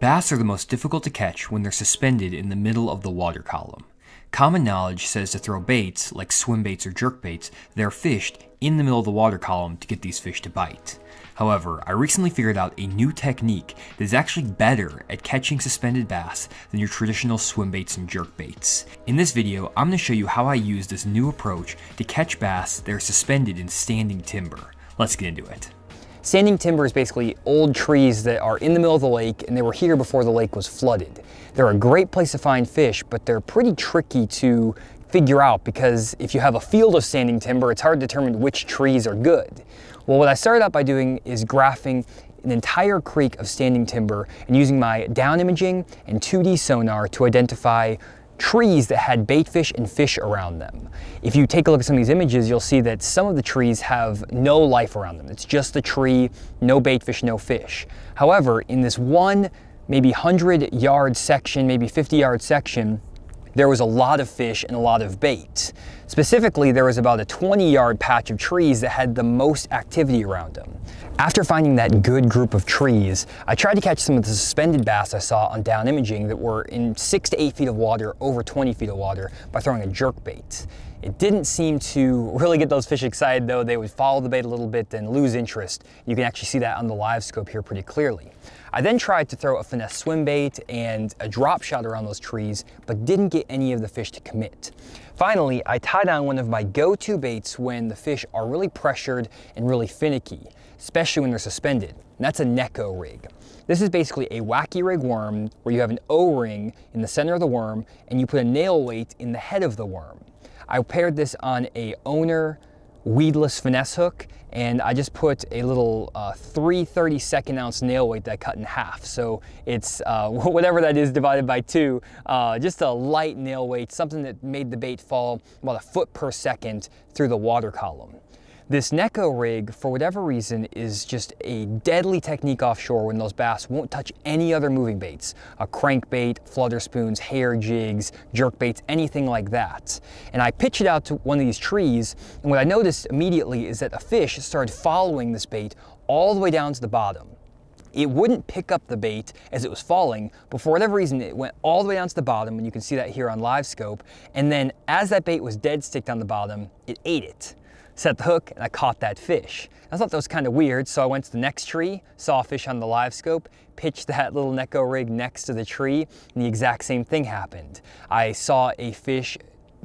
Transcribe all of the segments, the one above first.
Bass are the most difficult to catch when they're suspended in the middle of the water column. Common knowledge says to throw baits, like swim baits or jerk baits, that are fished in the middle of the water column to get these fish to bite. However, I recently figured out a new technique that is actually better at catching suspended bass than your traditional swim baits and jerk baits. In this video, I'm going to show you how I use this new approach to catch bass that are suspended in standing timber. Let's get into it. Standing timber is basically old trees that are in the middle of the lake and they were here before the lake was flooded. They're a great place to find fish, but they're pretty tricky to figure out because if you have a field of standing timber, it's hard to determine which trees are good. Well, what I started out by doing is graphing an entire creek of standing timber and using my down imaging and 2D sonar to identify trees that had bait fish and fish around them. If you take a look at some of these images, you'll see that some of the trees have no life around them. It's just the tree, no bait fish, no fish. However, in this one, maybe 100 yard section, maybe 50 yard section, there was a lot of fish and a lot of bait. Specifically, there was about a 20 yard patch of trees that had the most activity around them. After finding that good group of trees, I tried to catch some of the suspended bass I saw on down imaging that were in six to eight feet of water, over 20 feet of water, by throwing a jerk bait. It didn't seem to really get those fish excited though. They would follow the bait a little bit then lose interest. You can actually see that on the live scope here pretty clearly. I then tried to throw a finesse swim bait and a drop shot around those trees, but didn't get any of the fish to commit. Finally, I tied on one of my go-to baits when the fish are really pressured and really finicky, especially when they're suspended, and that's a Neko rig. This is basically a wacky rig worm where you have an O-ring in the center of the worm and you put a nail weight in the head of the worm. I paired this on a owner weedless finesse hook and I just put a little uh, 3 32nd ounce nail weight that I cut in half. So it's uh, whatever that is divided by two, uh, just a light nail weight, something that made the bait fall about a foot per second through the water column. This Neko rig, for whatever reason, is just a deadly technique offshore when those bass won't touch any other moving baits. A crankbait, flutter spoons, hair jigs, jerk baits, anything like that. And I pitched it out to one of these trees, and what I noticed immediately is that a fish started following this bait all the way down to the bottom it wouldn't pick up the bait as it was falling, but for whatever reason, it went all the way down to the bottom, and you can see that here on live scope. And then as that bait was dead sticked on the bottom, it ate it set the hook and I caught that fish. I thought that was kind of weird, so I went to the next tree, saw a fish on the live scope, pitched that little Neko rig next to the tree, and the exact same thing happened. I saw a fish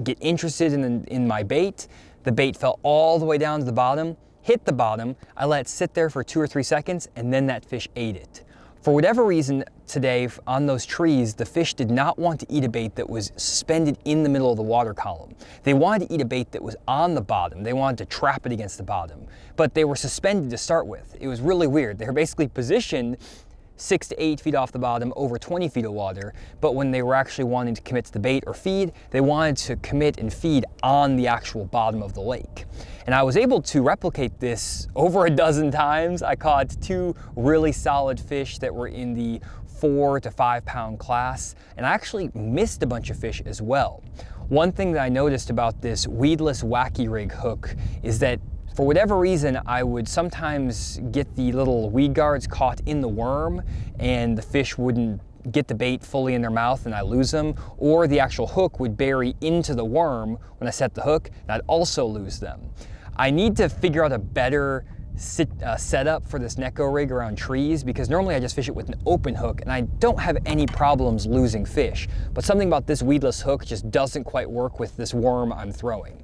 get interested in, in my bait. The bait fell all the way down to the bottom, hit the bottom. I let it sit there for two or three seconds, and then that fish ate it. For whatever reason today on those trees, the fish did not want to eat a bait that was suspended in the middle of the water column. They wanted to eat a bait that was on the bottom. They wanted to trap it against the bottom, but they were suspended to start with. It was really weird. They were basically positioned six to eight feet off the bottom, over 20 feet of water. But when they were actually wanting to commit to the bait or feed, they wanted to commit and feed on the actual bottom of the lake. And I was able to replicate this over a dozen times. I caught two really solid fish that were in the four to five pound class, and I actually missed a bunch of fish as well. One thing that I noticed about this weedless wacky rig hook is that for whatever reason, I would sometimes get the little weed guards caught in the worm and the fish wouldn't get the bait fully in their mouth and I lose them, or the actual hook would bury into the worm when I set the hook and I'd also lose them. I need to figure out a better sit, uh, setup for this Neko rig around trees because normally I just fish it with an open hook and I don't have any problems losing fish. But something about this weedless hook just doesn't quite work with this worm I'm throwing.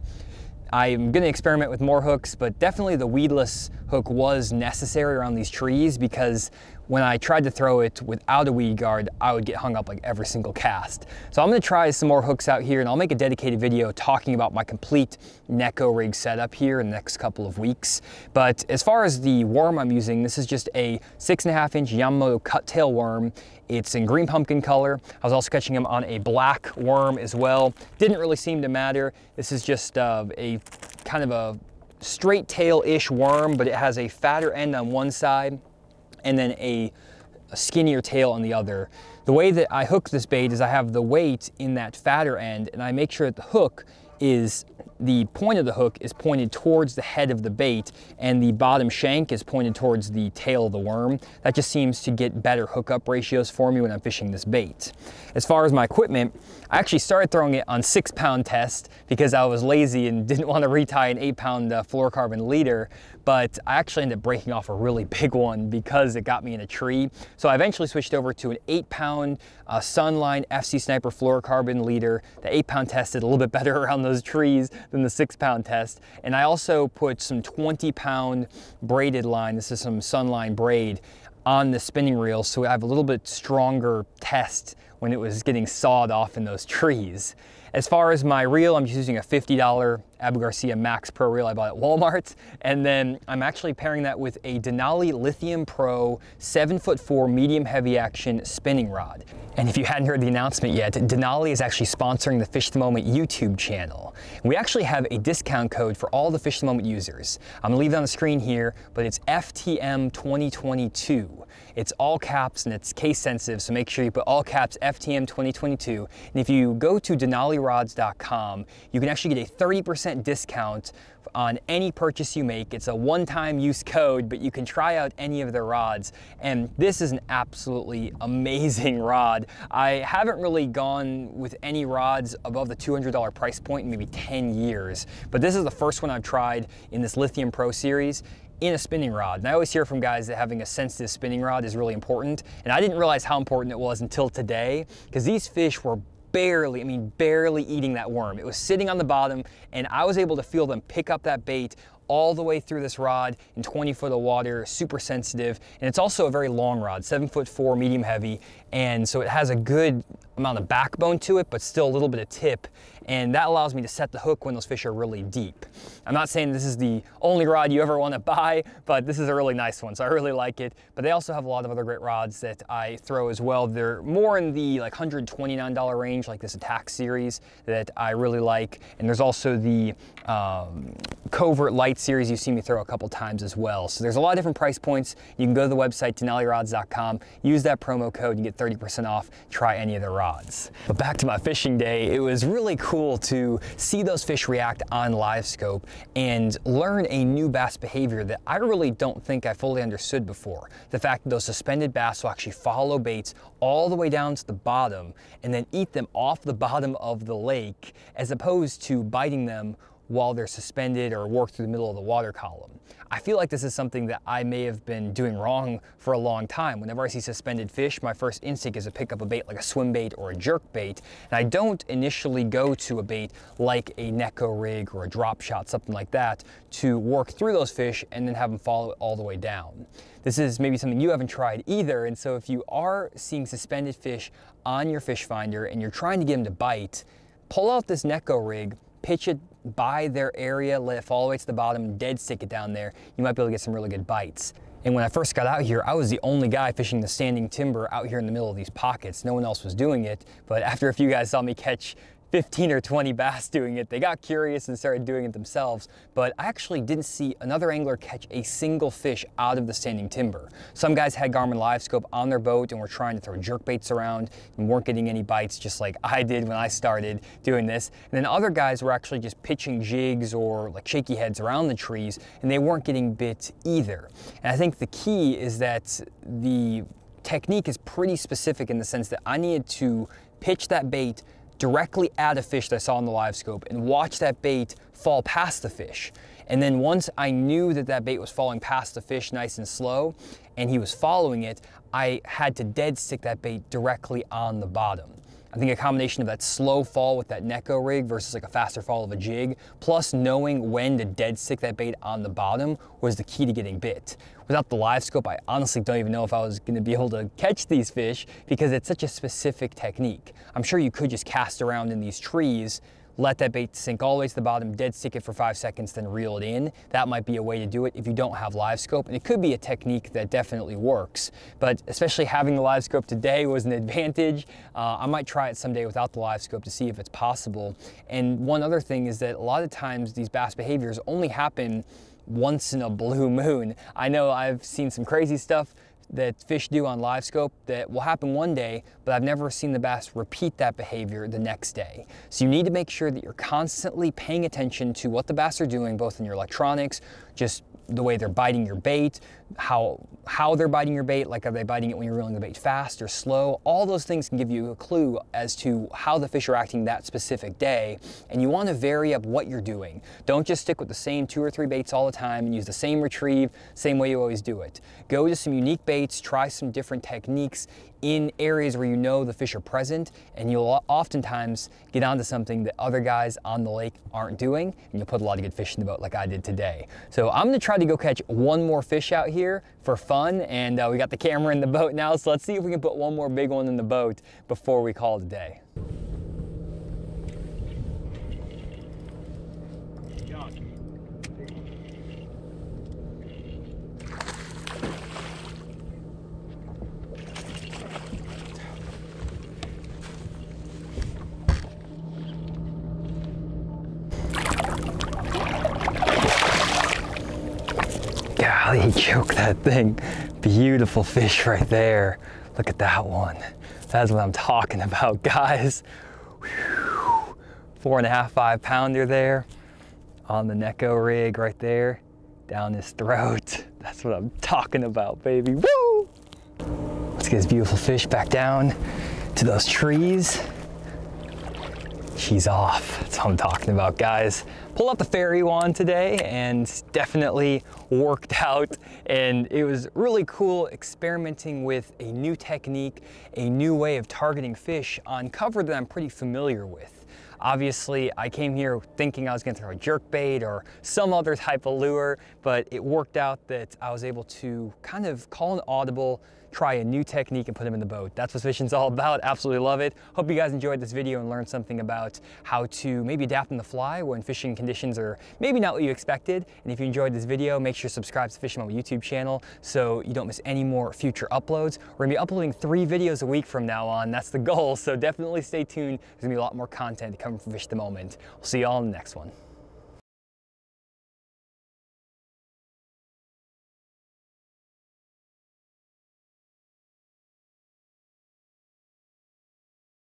I'm gonna experiment with more hooks, but definitely the weedless hook was necessary around these trees because when I tried to throw it without a weed guard, I would get hung up like every single cast. So I'm gonna try some more hooks out here and I'll make a dedicated video talking about my complete Neko rig setup here in the next couple of weeks. But as far as the worm I'm using, this is just a six and a half inch Yamamoto Kut Tail worm. It's in green pumpkin color. I was also catching them on a black worm as well. Didn't really seem to matter. This is just uh, a kind of a straight tail-ish worm, but it has a fatter end on one side and then a, a skinnier tail on the other. The way that I hook this bait is I have the weight in that fatter end and I make sure that the hook is the point of the hook is pointed towards the head of the bait and the bottom shank is pointed towards the tail of the worm. That just seems to get better hookup ratios for me when I'm fishing this bait. As far as my equipment, I actually started throwing it on six pound test because I was lazy and didn't want to retie an eight pound uh, fluorocarbon leader, but I actually ended up breaking off a really big one because it got me in a tree. So I eventually switched over to an eight pound uh, Sunline FC Sniper fluorocarbon leader. The eight pound tested a little bit better around those trees than the six pound test. And I also put some 20 pound braided line, this is some Sunline braid, on the spinning reel so I have a little bit stronger test when it was getting sawed off in those trees. As far as my reel, I'm just using a $50 Abu Garcia Max Pro reel I bought at Walmart. And then I'm actually pairing that with a Denali Lithium Pro 7 foot 4 medium heavy action spinning rod. And if you hadn't heard the announcement yet, Denali is actually sponsoring the Fish the Moment YouTube channel. We actually have a discount code for all the Fish the Moment users. I'm gonna leave it on the screen here, but it's FTM 2022. It's all caps and it's case sensitive, so make sure you put all caps FTM 2022. And if you go to denalirods.com, you can actually get a 30% discount on any purchase you make. It's a one-time use code, but you can try out any of their rods. And this is an absolutely amazing rod. I haven't really gone with any rods above the $200 price point in maybe 10 years, but this is the first one I've tried in this Lithium Pro series in a spinning rod. And I always hear from guys that having a sensitive spinning rod is really important. And I didn't realize how important it was until today, because these fish were barely, I mean, barely eating that worm. It was sitting on the bottom and I was able to feel them pick up that bait all the way through this rod in 20 foot of water, super sensitive. And it's also a very long rod, seven foot four, medium heavy. And so it has a good amount of backbone to it, but still a little bit of tip. And that allows me to set the hook when those fish are really deep. I'm not saying this is the only rod you ever want to buy, but this is a really nice one, so I really like it. But they also have a lot of other great rods that I throw as well. They're more in the like $129 range, like this Attack series that I really like. And there's also the um, Covert Light series you've seen me throw a couple times as well. So there's a lot of different price points. You can go to the website, denalirods.com, use that promo code, and get 30% off, try any of the rods. But back to my fishing day, it was really cool to see those fish react on live scope and learn a new bass behavior that I really don't think I fully understood before. The fact that those suspended bass will actually follow baits all the way down to the bottom and then eat them off the bottom of the lake as opposed to biting them while they're suspended or work through the middle of the water column. I feel like this is something that I may have been doing wrong for a long time. Whenever I see suspended fish, my first instinct is to pick up a bait like a swim bait or a jerk bait. And I don't initially go to a bait like a Neko rig or a drop shot, something like that, to work through those fish and then have them follow it all the way down. This is maybe something you haven't tried either. And so if you are seeing suspended fish on your fish finder and you're trying to get them to bite, pull out this Neko rig, pitch it by their area, fall all the way to the bottom, dead stick it down there, you might be able to get some really good bites. And when I first got out here, I was the only guy fishing the standing timber out here in the middle of these pockets. No one else was doing it. But after a few guys saw me catch 15 or 20 bass doing it. They got curious and started doing it themselves, but I actually didn't see another angler catch a single fish out of the standing timber. Some guys had Garmin Live Scope on their boat and were trying to throw jerk baits around and weren't getting any bites just like I did when I started doing this. And then other guys were actually just pitching jigs or like shaky heads around the trees and they weren't getting bit either. And I think the key is that the technique is pretty specific in the sense that I needed to pitch that bait directly at a fish that I saw in the live scope and watch that bait fall past the fish. And then once I knew that that bait was falling past the fish nice and slow and he was following it, I had to dead stick that bait directly on the bottom. I think a combination of that slow fall with that Neko rig versus like a faster fall of a jig, plus knowing when to dead stick that bait on the bottom was the key to getting bit. Without the live scope, I honestly don't even know if I was gonna be able to catch these fish because it's such a specific technique. I'm sure you could just cast around in these trees let that bait sink all the way to the bottom, dead stick it for five seconds, then reel it in. That might be a way to do it if you don't have live scope. And it could be a technique that definitely works. But especially having the live scope today was an advantage. Uh, I might try it someday without the live scope to see if it's possible. And one other thing is that a lot of times these bass behaviors only happen once in a blue moon. I know I've seen some crazy stuff that fish do on live scope that will happen one day, but I've never seen the bass repeat that behavior the next day. So you need to make sure that you're constantly paying attention to what the bass are doing, both in your electronics, just the way they're biting your bait, how how they're biting your bait, like are they biting it when you're reeling the bait fast or slow? All those things can give you a clue as to how the fish are acting that specific day. And you want to vary up what you're doing. Don't just stick with the same two or three baits all the time and use the same retrieve, same way you always do it. Go to some unique baits, try some different techniques in areas where you know the fish are present, and you'll oftentimes get onto something that other guys on the lake aren't doing, and you'll put a lot of good fish in the boat like I did today. So I'm gonna try to go catch one more fish out here for fun, and uh, we got the camera in the boat now, so let's see if we can put one more big one in the boat before we call it a day. Choked that thing. Beautiful fish right there. Look at that one. That's what I'm talking about, guys. Four and a half, five pounder there on the Neko rig right there, down his throat. That's what I'm talking about, baby. Woo! Let's get this beautiful fish back down to those trees. She's off. That's what I'm talking about, guys. Pulled out the fairy wand today and definitely worked out. And it was really cool experimenting with a new technique, a new way of targeting fish on cover that I'm pretty familiar with. Obviously, I came here thinking I was gonna throw a jerk bait or some other type of lure, but it worked out that I was able to kind of call an audible, try a new technique and put them in the boat. That's what fishing's all about. Absolutely love it. Hope you guys enjoyed this video and learned something about how to maybe adapt on the fly when fishing conditions are maybe not what you expected. And if you enjoyed this video, make sure to subscribe to Fish the Moment YouTube channel so you don't miss any more future uploads. We're gonna be uploading three videos a week from now on. That's the goal. So definitely stay tuned. There's gonna be a lot more content coming from Fish the Moment. We'll see you all in the next one.